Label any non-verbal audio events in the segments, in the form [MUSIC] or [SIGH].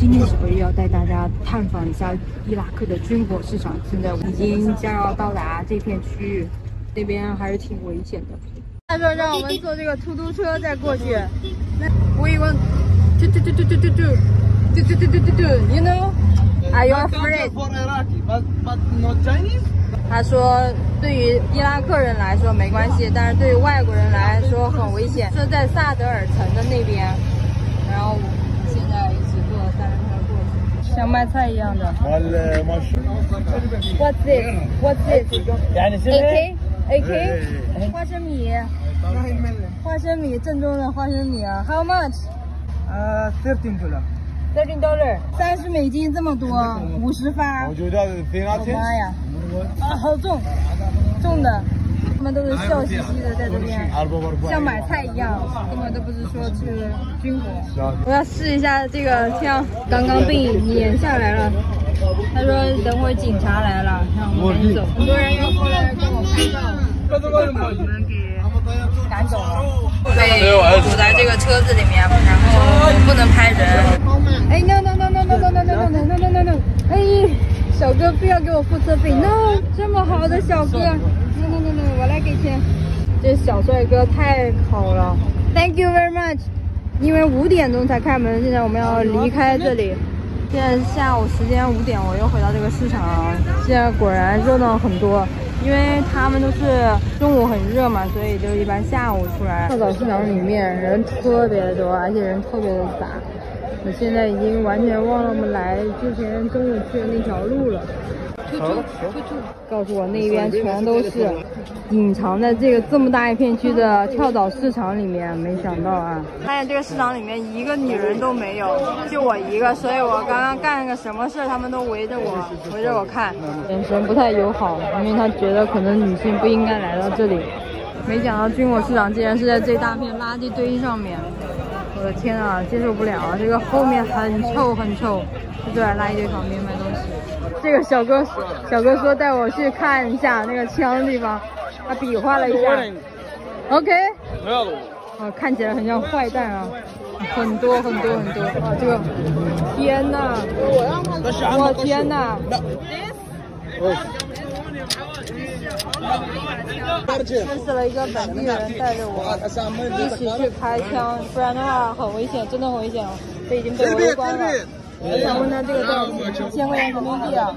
今天小鱼要带大家探访一下伊拉克的军火市场，现在已经将要到达这片区域，那边还是挺危险的。他说让我们坐这个出租车再过去。We want to to to to to to to to to to to to you know? Are you afraid? 他说，对于伊拉克人来说没关系，但是对于外国人来说很危险。是在萨德尔城的那边，然后我们现在一起坐三轮车过去，像卖菜一样的。What's it? What's it? AK AK 花生米，花生米正宗的花生米啊。How much? 呃，thirteen dollar. Thirteen dollar. 三十美金这么多，五十发。我觉得非常轻。妈呀！啊，好重，重的。他们都是笑嘻嘻的在这边，4 4像买菜一样，根本都不是说去军火。我要试一下这个枪，刚刚被撵下来了。他说等会警察来了，让我们走。很多人要过来跟我拍照，把我们给赶走了，被堵在这个车子里面，然后不能拍人。哎，no no no no no no no no no no no no no，哎，小哥非要给我付车费，no，这么好的小哥，no no no no，我来给钱。这小帅哥太好了，Thank you very much。因为五点钟才开门，现在我们要离开这里。现在下午时间五点，我又回到这个市场了。现在果然热闹很多，因为他们都是中午很热嘛，所以就一般下午出来。跳蚤市场里面人特别的多，而且人特别的杂。我现在已经完全忘了我们来之前中午去的那条路了。告诉我那边全都是隐藏在这个这么大一片区的跳蚤市场里面，没想到啊！发现这个市场里面一个女人都没有，就我一个，所以我刚刚干了个什么事，他们都围着我，围着我看，眼神不太友好，因为他觉得可能女性不应该来到这里。没想到军火市场竟然是在这大片垃圾堆上面，我的天啊，接受不了啊！这个后面很臭很臭，就在垃圾堆旁边卖东西。这个小哥，小哥说带我去看一下那个枪的地方，他比划了一下。OK，啊，看起来很像坏蛋啊，很多很多很多啊！这个，天哪！我天哪！认识了一个本地人带着我一起去开枪，不然的话很危险，真的很危险哦！这已经被围观了。我想问他这个多少钱？一千块钱人民币啊！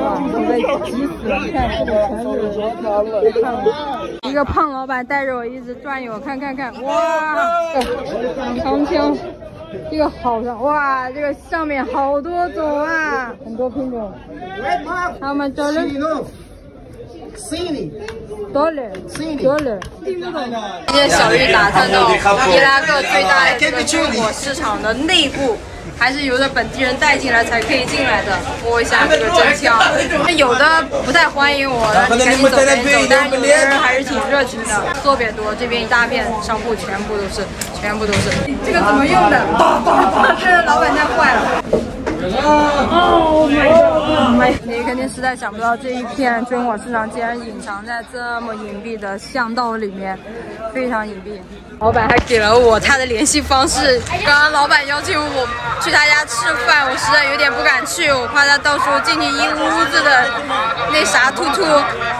哇，我被急死了！你看这个全是人，别看我。一个胖老板带着我一直转悠，看看看，哇，长枪，这个好长，哇，这个上面好多种啊，很多品种。他们这里。dollar dollar，听不懂。今天小玉打探到伊拉克最大的这个军火市场的内部。还是由着本地人带进来才可以进来的，摸一下这个真枪。[LAUGHS] 有的不太欢迎我，赶紧走赶紧走。但是有的人还是挺热情的，特别多。这边一大片商铺，全部都是，全部都是。这个怎么用的？[LAUGHS] [LAUGHS] 这老板太坏了。哦 my 你肯定实在想不到，这一片军火市场竟然隐藏在这么隐蔽的巷道里面，非常隐蔽。老板还给了我他的联系方式。刚刚老板邀请我去他家吃饭，我实在有点不敢去，我怕他到时候进去一屋子的那啥突突，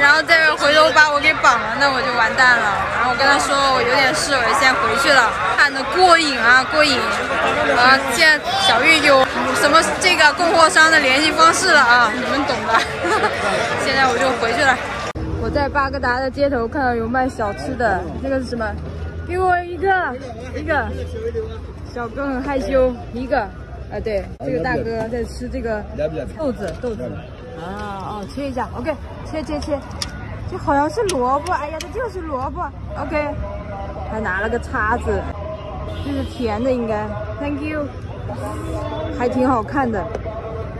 然后再回头把我给绑了，那我就完蛋了。然后我跟他说我有点事，我先回去了。看的过瘾啊，过瘾！啊，现在小玉有什么这个供货商的联系方式了啊，你们懂的。[LAUGHS] 现在我就回去了。我在巴格达的街头看到有卖小吃的，这个是什么？给我一个，一个。小哥很害羞，一个。啊，对，这个大哥在吃这个豆子，豆子。啊哦，切一下，OK，切切切。这好像是萝卜，哎呀，这就是萝卜，OK。还拿了个叉子，这是甜的应该，Thank you。还挺好看的。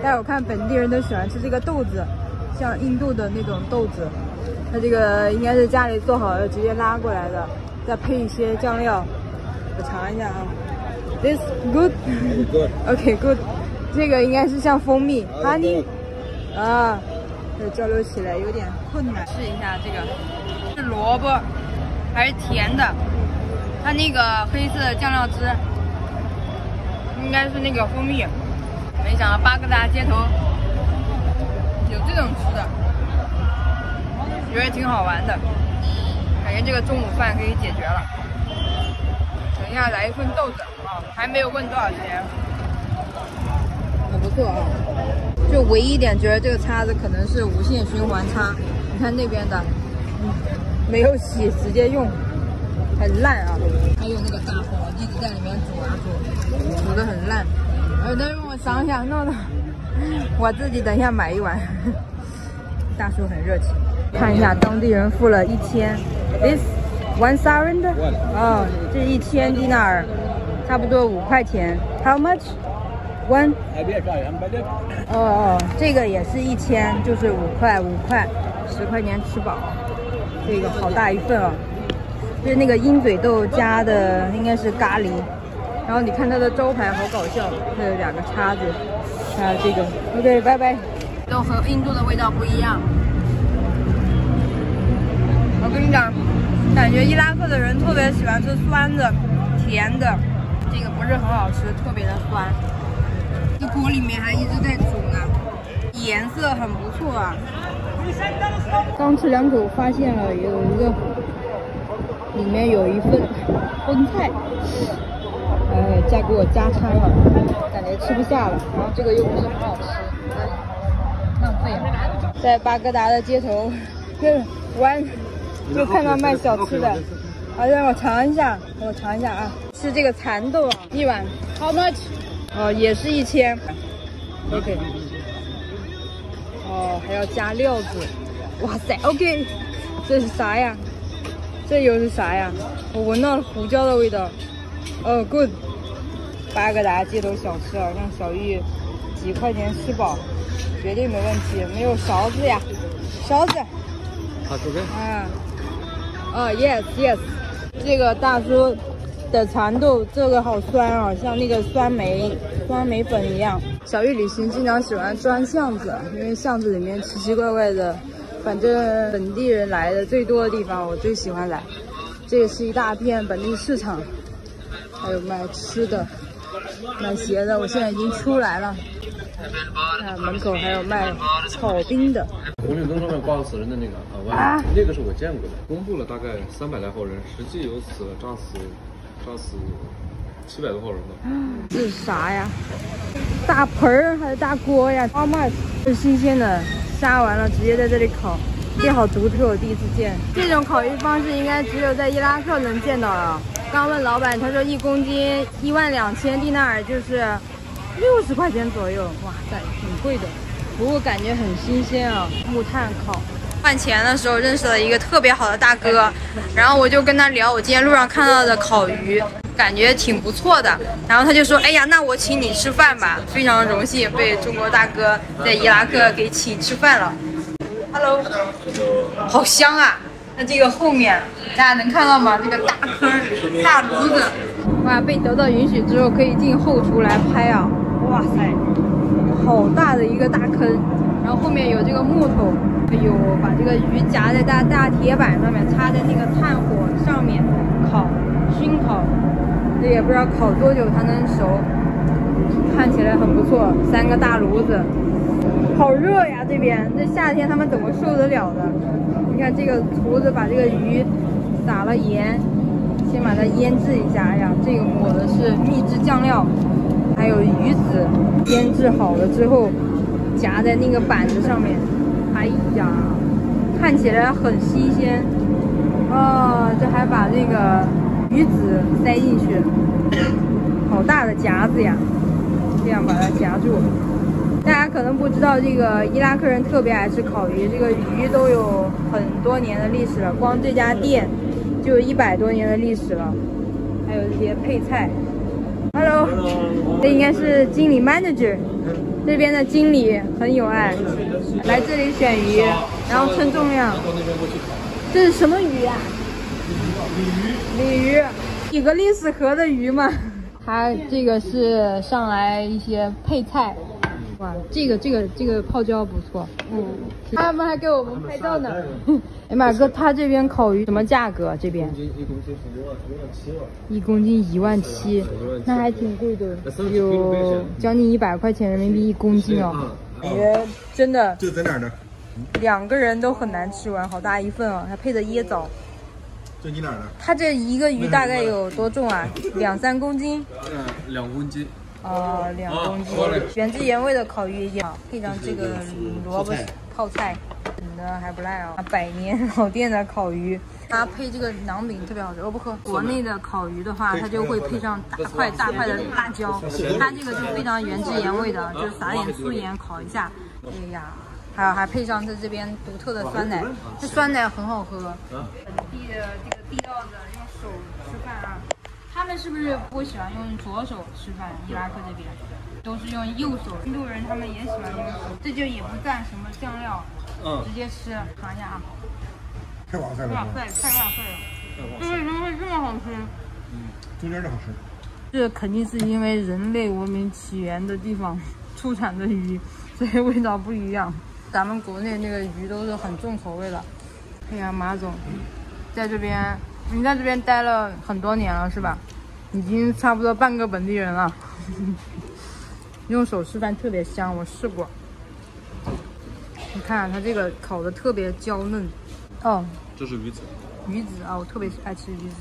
但我看本地人都喜欢吃这个豆子，像印度的那种豆子。它这个应该是家里做好了直接拉过来的，再配一些酱料。我尝一下啊，This good。[LAUGHS] OK good。这个应该是像蜂蜜，honey。啊，这交流起来有点困难。试一下这个，是萝卜，还是甜的？它那个黑色的酱料汁，应该是那个蜂蜜。没想到巴格达街头有这种吃的，觉得挺好玩的。感觉这个中午饭可以解决了。等一下来一份豆子啊，还没有问多少钱，很不错啊。就唯一一点觉得这个叉子可能是无限循环叉，你看那边的，没有洗直接用，很烂啊。还有那个大火一直在里面煮啊煮，煮的很烂。有的人问我想想弄的，我自己等一下买一碗。[LAUGHS] 大叔很热情，看一下当地人付了一千，this one thousand，哦，这一千迪纳尔，差不多五块钱。How much? One？哦哦，这个也是一千，就是五块五块，十块钱吃饱。这个好大一份哦，就是那个鹰嘴豆加的应该是咖喱。然后你看它的招牌好搞笑，它有两个叉子，还有这个。OK，拜拜。都和印度的味道不一样。我跟你讲，感觉伊拉克的人特别喜欢吃酸的、甜的，这个不是很好吃，特别的酸。这锅里面还一直在煮呢，颜色很不错啊。刚吃两口，发现了有一个里面有一份荤菜，呃，再给我加餐了，感觉吃不下了。然后这个又不是很好吃，浪费了。在巴格达的街头弯，就看到卖小吃的，啊，让我尝一下，我尝一下啊，吃这个蚕豆啊，一碗，How much？哦，也是一千，OK。哦，还要加料子，哇塞，OK。这是啥呀？这又是啥呀？我闻到了胡椒的味道。哦，Good。巴格达街头小吃啊，让小玉几块钱吃饱，绝对没问题。没有勺子呀？勺子。好，这边。啊。哦，Yes，Yes。这个大叔。的蚕豆，这个好酸啊，像那个酸梅、酸梅粉一样。小玉旅行经常喜欢钻巷子，因为巷子里面奇奇怪怪的，反正本地人来的最多的地方，我最喜欢来。这也是一大片本地市场，还有卖吃的、卖鞋的。我现在已经出来了，看门口还有卖炒冰的。红绿灯上面挂着死人的那个啊，那个是我见过的。公布了大概三百来号人，实际有死了炸死。炸死七百多号人吧？这是啥呀？大盆儿还是大锅呀？How much？是新鲜的，杀完了直接在这里烤，这好独特，我第一次见。这种烤鱼方式应该只有在伊拉克能见到了。刚问老板，他说一公斤一万两千利纳尔，就是六十块钱左右。哇塞，挺贵的，不过感觉很新鲜啊，木炭烤。换钱的时候认识了一个特别好的大哥，然后我就跟他聊我今天路上看到的烤鱼，感觉挺不错的。然后他就说：“哎呀，那我请你吃饭吧。”非常荣幸被中国大哥在伊拉克给请吃饭了。Hello，好香啊！那这个后面大家能看到吗？这个大坑、大炉子，哇！被得到允许之后可以进后厨来拍啊！哇塞，好大的一个大坑，然后后面有这个木头。哎呦，把这个鱼夹在大大铁板上面，插在那个炭火上面烤熏烤，这也不知道烤多久才能熟。看起来很不错，三个大炉子，好热呀！这边这夏天他们怎么受得了的？你看这个厨子把这个鱼撒了盐，先把它腌制一下。哎呀，这个抹的是秘制酱料，还有鱼籽，腌制好了之后夹在那个板子上面。哎呀，看起来很新鲜哦！这还把那个鱼籽塞进去，好大的夹子呀！这样把它夹住。大家可能不知道，这个伊拉克人特别爱吃烤鱼，这个鱼都有很多年的历史了，光这家店就一百多年的历史了。还有这些配菜。Hello，这应该是经理 manager。这边的经理很有爱，来这里选鱼，然后称重量。这是什么鱼啊？鲤鱼。鲤鱼，几个历史河的鱼吗？它这个是上来一些配菜，哇，这个这个这个泡椒不错。嗯，他们还给我们拍照呢。[LAUGHS] 哎妈哥，他这边烤鱼什么价格？这边一公斤一万一万七吧。一公斤一万七，那还挺贵的，有将近一百块钱人民币一公斤哦。感觉真的就在哪儿呢？两个人都很难吃完，好大一份哦，还配着椰枣。这你哪儿的？他这一个鱼大概有多重啊？两三公斤？嗯，[LAUGHS] 两公斤。哦，两公斤。原汁原味的烤鱼也好，配上这个萝卜泡菜，整的还不赖啊！百年老店的烤鱼，它配这个馕饼特别好吃。我不喝。国内的烤鱼的话，它就会配上大块大块的辣椒，它这个就非常原汁原味的，就是撒点粗盐烤一下。哎呀。还有还配上它这边独特的酸奶，这酸奶很好喝。本地的这个地道的用手吃饭啊，他们是不是不喜欢用左手吃饭？伊拉克这边都是用右手。印度人他们也喜欢用手，这就也不蘸什么酱料，嗯，直接吃。尝一下啊，太哇塞了，哇塞，太哇塞了，这为什么会这么好吃？嗯，中间的好吃。这肯定是因为人类文明起源的地方出产的鱼，所以味道不一样。咱们国内那个鱼都是很重口味的。哎呀，马总，在这边，你在这边待了很多年了是吧？已经差不多半个本地人了。[LAUGHS] 用手吃饭特别香，我试过。你看它这个烤的特别娇嫩。哦，这是鱼子。鱼子啊，我特别爱吃鱼子。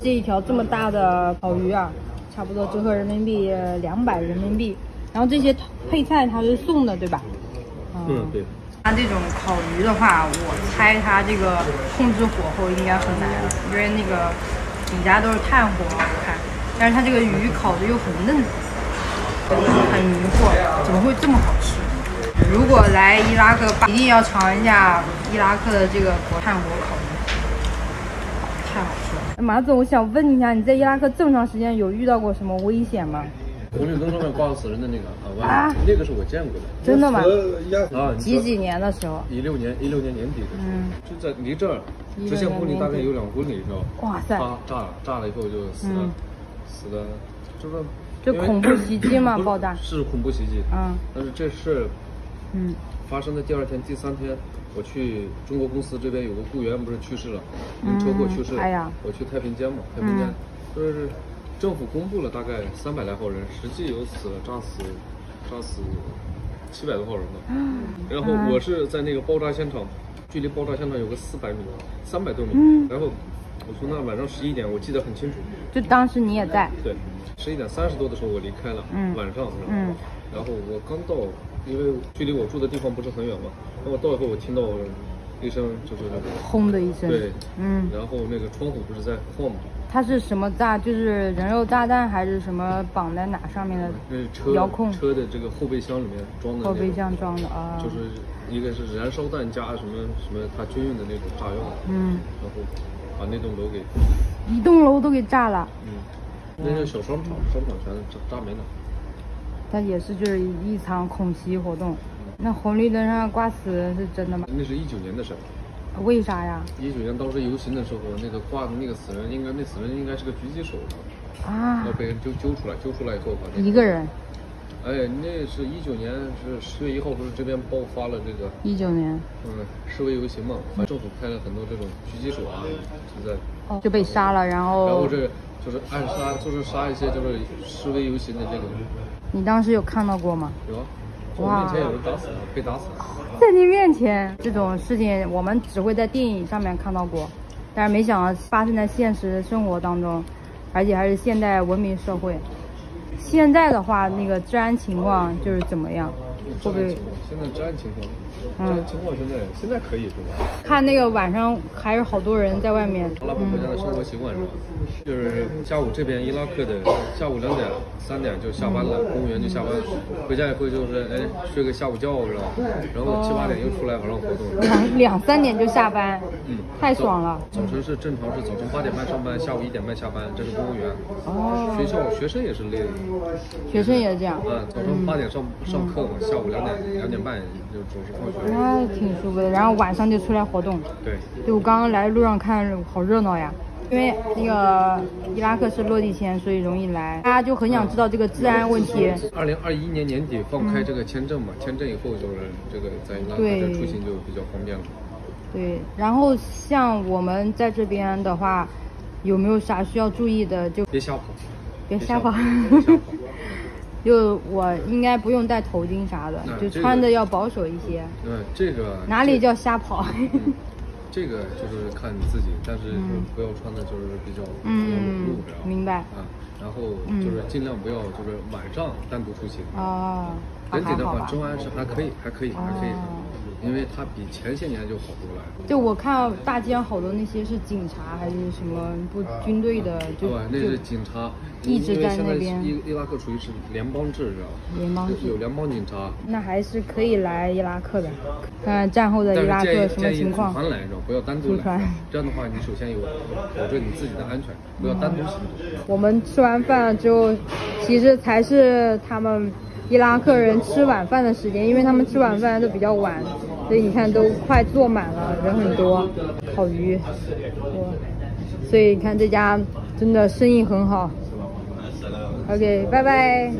这一条这么大的烤鱼啊，差不多折合人民币两百人民币。然后这些配菜它是送的，对吧？嗯，对。它这种烤鱼的话，我猜它这个控制火候应该很难，因为那个底下都是炭火，我看。但是它这个鱼烤的又很嫩，很迷惑，怎么会这么好吃？如果来伊拉克，一定要尝一下伊拉克的这个炭火烤鱼，太好吃了。马总，我想问一下，你在伊拉克这么长时间，有遇到过什么危险吗？红绿灯上面挂着死人的那个啊，那个是我见过的，真的吗？啊，几几年的时候？一六年，一六年年底的时候，就在离这儿直线公里大概有两公里，是吧？哇塞！它炸了，炸了以后就死了，死了，就是就恐怖袭击嘛，[COUGHS] 爆炸是恐怖袭击，嗯，但是这事，嗯，发生的第二天、第三天，我去中国公司这边有个雇员不是去世了，因车祸去世，哎呀，我去太平间嘛，太平间。就是。政府公布了大概三百来号人，实际有死了炸死，炸死七百多号人吧。然后我是在那个爆炸现场，距离爆炸现场有个四百米，三百多米。然后我从那晚上十一点，我记得很清楚。就当时你也在？对，十一点三十多的时候我离开了。嗯。晚上，嗯。然后我刚到，因为距离我住的地方不是很远嘛。然后到以后我听到一声就是那个轰的一声。对。嗯。然后那个窗户不是在晃吗？它是什么炸？就是人肉炸弹还是什么绑在哪上面的？那车遥控车的这个后备箱里面装的。后备箱装的啊。就是一个是燃烧弹加什么什么它军用的那种炸药。嗯。然后把那栋楼给一栋楼都给炸了。嗯。那个小商场，商场全炸炸没了。它也是就是一场恐袭活动。那红绿灯上挂死人是真的吗？那是一九年的事儿。为啥呀？一九年当时游行的时候，那个挂的那个死人，应该那死人应该是个狙击手啊，要被人揪揪出来，揪出来以后把一个人。哎，那是一九年是十月一号，不是这边爆发了这个一九年，嗯，示威游行嘛，反政府派了很多这种狙击手啊，就在哦就被杀了，然后然后这就是暗杀，就是杀一些就是示威游行的这个。你当时有看到过吗？有。我面前有人打死了，被打死了。在你面前，这种事情我们只会在电影上面看到过，但是没想到发生在现实生活当中，而且还是现代文明社会。现在的话，那个治安情况就是怎么样？会不会？现在治安情况。嗯，情况现在现在可以是吧？看那个晚上还有好多人在外面。阿拉伯国家的生活习惯是吧？就是下午这边伊拉克的下午两点三点就下班了，公务员就下班，回家以后就是哎睡个下午觉是吧？然后七八点又出来晚上活动。两两三点就下班，嗯，太爽了。早晨是正常是早晨八点半上班，下午一点半下班，这是公务员。哦。学校学生也是累的。学生也是这样。嗯，早上八点上上课嘛，下午两点两点半就准时放学。那挺舒服的，然后晚上就出来活动。对，对我刚刚来路上看，好热闹呀。因为那个伊拉克是落地签，所以容易来，大家就很想知道这个治安问题。二零二一年年底放开这个签证嘛，签证以后就是这个在伊拉克的出行就比较方便了。对，然后像我们在这边的话，有没有啥需要注意的？就别瞎跑，别瞎跑。就我应该不用戴头巾啥的，就穿的要保守一些。嗯，这个哪里叫瞎跑？这个就是看你自己，但是不要穿的就是比较嗯，明白啊。然后就是尽量不要就是晚上单独出行。啊，整体的话，中安是还可以，还可以，还可以。因为它比前些年就好多了。就我看大街上好多那些是警察还是什么不军队的，就对那是警察，一直在那边。伊伊拉克属于是联邦制，知道吧？联邦制有联邦警察。那还是可以来伊拉克的，看看战后的伊拉克什么情况。组团来，知道不要单独来。这样的话，你首先有保证你自己的安全，不要单独行动。我们吃完饭之后，其实才是他们伊拉克人吃晚饭的时间，因为他们吃晚饭都比较晚。所以你看，都快坐满了，人很多，烤鱼，哇！所以你看这家真的生意很好。OK，拜拜。